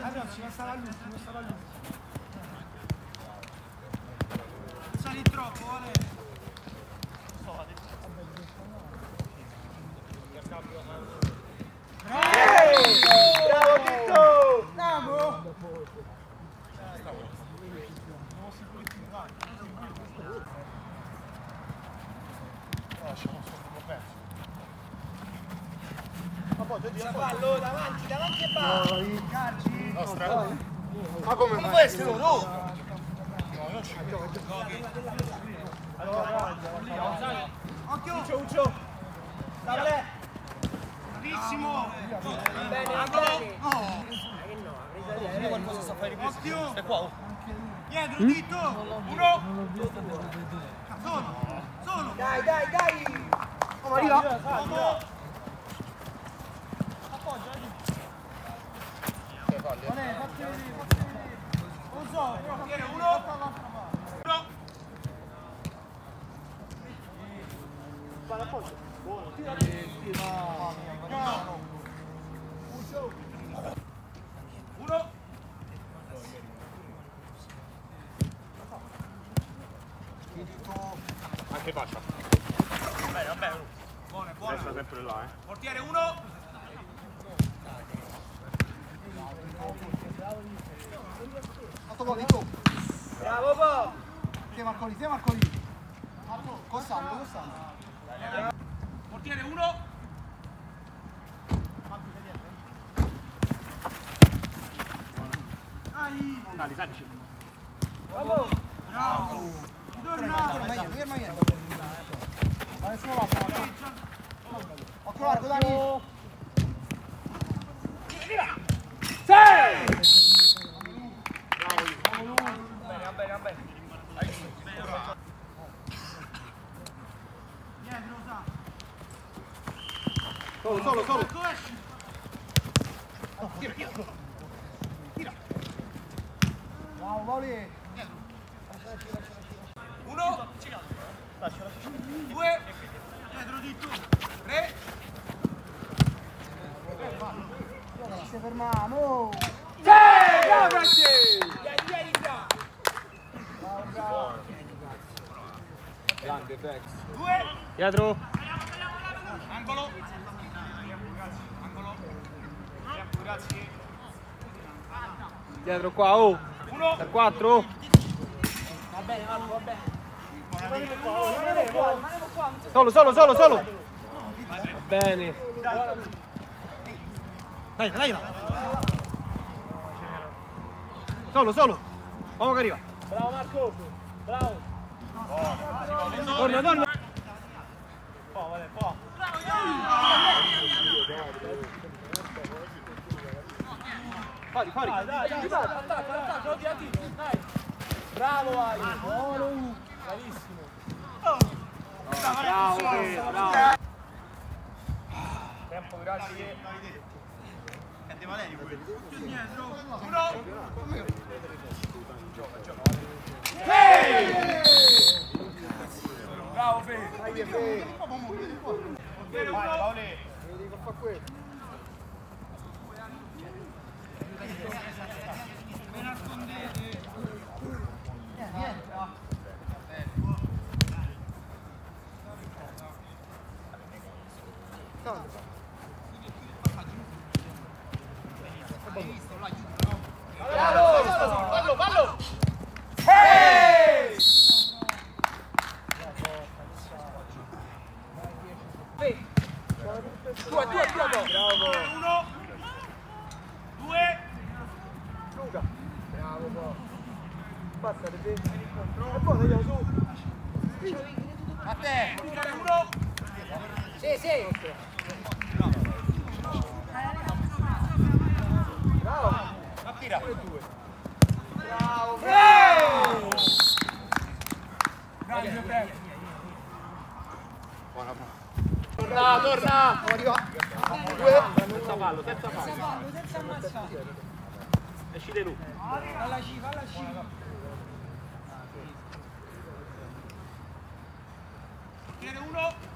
Allora, ci sarà l'ultimo, sarà l'ultimo. Sali troppo, vale. Fallo davanti, davanti e basta. Ma come Come può essere loro? Occhio! Uccio, Uccio! Davale! Bravissimo! Bene, bene! Io qualcosa sta fare ripresa. Occhio! Stai qua, oh. Dietro, dito! Uno! Solo! Solo! Dai, dai, dai! Oh, arriva! Uomo! Uso! Anche Pascia. Bene, va bene. Buono, buono! Resta sempre là, eh. Portiere, uno! Fatto gol, Tito! Bravo, Bo! Te Marcoli, te Marcoli! Marco, Cossando, Cossando! Portiere, uno! Dai! Dai, salici. Bravo! Ritorna! Ferma io, ferma io! Ma nessuno va a Occhio largo, Dani! Bene, va bene, va bene. Dietro, sa. Solo, solo, solo! Ecco, esci. Bravo, Paoli! Uno. Due. Dietro di tu. Tre. Ci fermiamo! Vieni, vieni qua. Due. Dietro. Angolo. Angolo. Dietro qua, oh. Uno. Per 4. Va bene, va bene. Solo, solo, solo, solo. Bene. Dai, dai. Solo, solo. Vamos che arriva. Bravo Marco. Bravo. Torna, torna. Fuori, fuori. Dai, dai, dai. Attacca, attacca, oddio, attacca. Dai. Bravo, vai. Bravissimo. Bravo, bravo. Tempo, grazie. Andiamo lei dietro. Uno. Bravo Fe. Dai, Fe! Portiere uno. Vedi che fa quello? Fallo, fallo. Fe. Tua, tua, tua. Uno. Due. Luca! Passa, Fe! E poi andiamo su! A te. Uno. Sì, sì. Attira. Bravo! Grande Fe. Buona, buona. Torna, torna! Come arriva? Due! Terza fallo, terza fallo. Esci di lui. Portiere uno.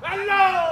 Bello!